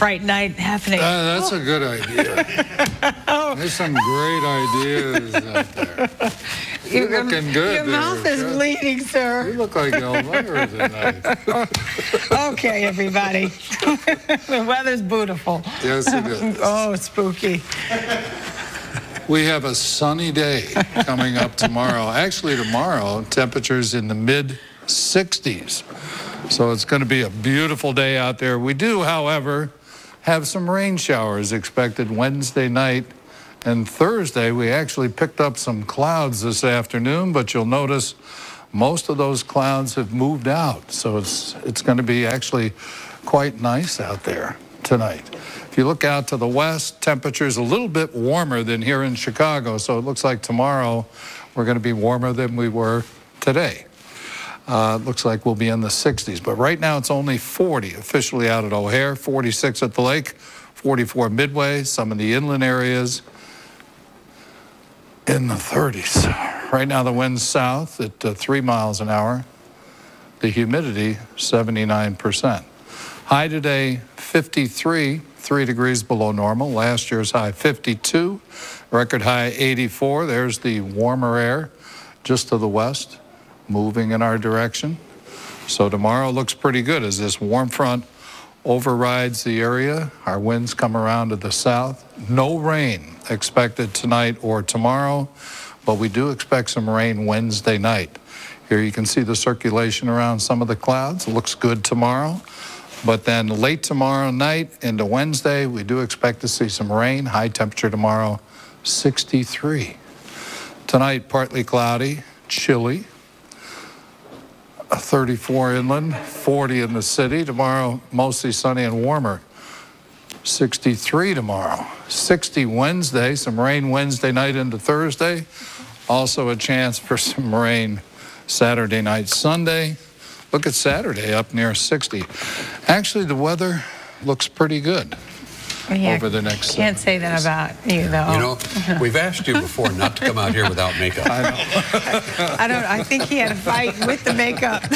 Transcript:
fright night happening. Uh, that's a good idea. There's some great ideas out there. You're Your- looking good Your there, mouth is bleeding, sir. You look like Elvira tonight. Okay, everybody. the weather's beautiful. Yes, it is. Oh, spooky. We have a sunny day coming up tomorrow. Actually, tomorrow, temperatures in the mid 60s. So it's going to be a beautiful day out there. We do, however, have some rain showers expected Wednesday night and Thursday. We actually picked up some clouds this afternoon, but you'll notice most of those clouds have moved out. So it's it's going to be actually quite nice out there tonight. If you look out to the west, temperatures a little bit warmer than here in Chicago. So it looks like tomorrow we're going to be warmer than we were today. Uh, it looks like we'll be in the 60s, but right now it's only 40 officially out at O'Hare, 46 at the lake, 44 Midway, some of the inland areas in the 30s. Right now the wind's south at uh, 3 miles an hour. The humidity 79%. High today 53, 3 degrees below normal. Last year's high 52, record high 84. There's the warmer air just to the west moving in our direction. So tomorrow looks pretty good as this warm front overrides the area. Our winds come around to the south. No rain expected tonight or tomorrow, but we do expect some rain Wednesday night. Here you can see the circulation around some of the clouds. It looks good tomorrow. But then late tomorrow night into Wednesday, we do expect to see some rain. High temperature tomorrow, 63. Tonight, partly cloudy, chilly. 34 inland, 40 in the city. Tomorrow, mostly sunny and warmer. 63 tomorrow. 60 Wednesday, some rain Wednesday night into Thursday. Also a chance for some rain Saturday night, Sunday. Look at Saturday up near 60. Actually, the weather looks pretty good Yeah, over the next Can't seven say that about you, though. You know, we've asked you before not to come out here without makeup. I don't. I think he had a fight with the makeup.